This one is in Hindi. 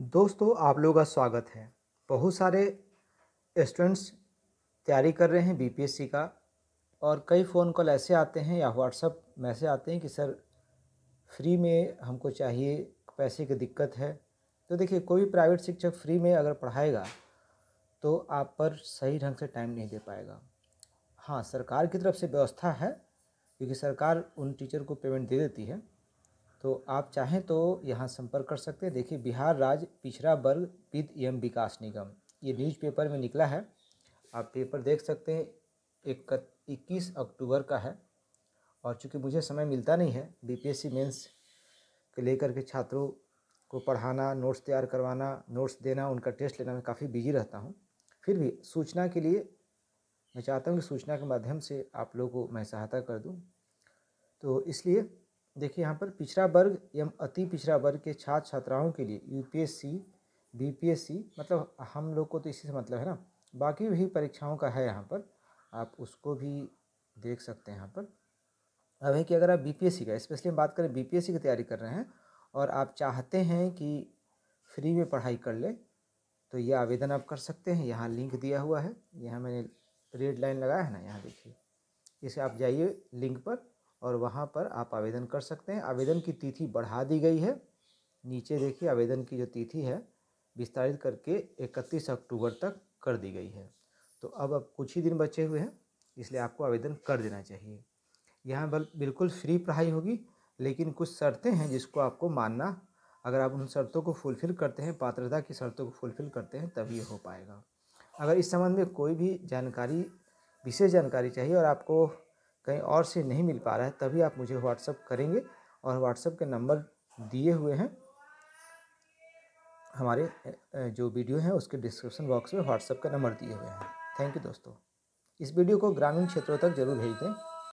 दोस्तों, आप लोगों का स्वागत है। बहुत सारे स्टूडेंट्स तैयारी कर रहे हैं बीपीएससी का और कई फ़ोन कॉल ऐसे आते हैं या व्हाट्सअप मैसेज आते हैं कि, सर फ्री में हमको चाहिए, पैसे की दिक्कत है। तो देखिए, कोई भी प्राइवेट शिक्षक फ्री में अगर पढ़ाएगा तो आप पर सही ढंग से टाइम नहीं दे पाएगा। हाँ सरकार की तरफ़ से व्यवस्था है, क्योंकि सरकार उन टीचर को पेमेंट दे देती है। तो आप चाहें तो यहाँ संपर्क कर सकते हैं। देखिए, बिहार राज्य पिछड़ा वर्ग वित्त एवं विकास निगम। ये न्यूज़पेपर में निकला है। आप पेपर देख सकते हैं एक इक्कीस अक्टूबर का है। और चूँकि मुझे समय मिलता नहीं है, बीपीएससी मेंस के लेकर के छात्रों को पढ़ाना, नोट्स तैयार करवाना, नोट्स देना, उनका टेस्ट लेना, मैं काफ़ी बिज़ी रहता हूँ। फिर भी सूचना के लिए मैं चाहता हूँ कि सूचना के माध्यम से आप लोगों को मैं सहायता कर दूँ। तो इसलिए देखिए यहाँ पर पिछड़ा वर्ग एवं अति पिछड़ा वर्ग के छात्र छात्राओं के लिए यूपीएससी, बीपीएससी मतलब हम लोग को तो इसी से मतलब है ना? बाकी भी परीक्षाओं का है यहाँ पर। आप उसको भी देख सकते हैं यहाँ पर। अब है कि अगर आप बीपीएससी का, स्पेशली हम बात करें बीपीएससी की तैयारी कर रहे हैं और आप चाहते हैं कि फ्री में पढ़ाई कर ले तो ये आवेदन आप कर सकते हैं। यहाँ लिंक दिया हुआ है। यहाँ मैंने रेड लाइन लगाया है ना? यहाँ देखिए। इसे आप जाइए लिंक पर। और वहाँ पर आप आवेदन कर सकते हैं। आवेदन की तिथि बढ़ा दी गई है। नीचे देखिए, आवेदन की जो तिथि है, विस्तारित करके इकतीस अक्टूबर तक कर दी गई है। तो अब अब कुछ ही दिन बचे हुए हैं, इसलिए आपको आवेदन कर देना चाहिए। यहाँ बल, बिल्कुल फ्री पढ़ाई होगी, लेकिन कुछ शर्तें हैं जिसको आपको मानना, अगर आप उन शर्तों को फुलफ़िल करते हैं, पात्रता की शर्तों को फुलफ़िल करते हैं, तभी हो पाएगा। अगर इस संबंध में कोई भी जानकारी, विशेष जानकारी चाहिए और आपको कहीं और से नहीं मिल पा रहा है, तभी आप मुझे व्हाट्सअप करेंगे और व्हाट्सअप के नंबर दिए हुए हैं। हमारे जो वीडियो है उसके डिस्क्रिप्शन बॉक्स में व्हाट्सअप का नंबर दिए हुए हैं। थैंक यू दोस्तों। इस वीडियो को ग्रामीण क्षेत्रों तक ज़रूर भेज दें।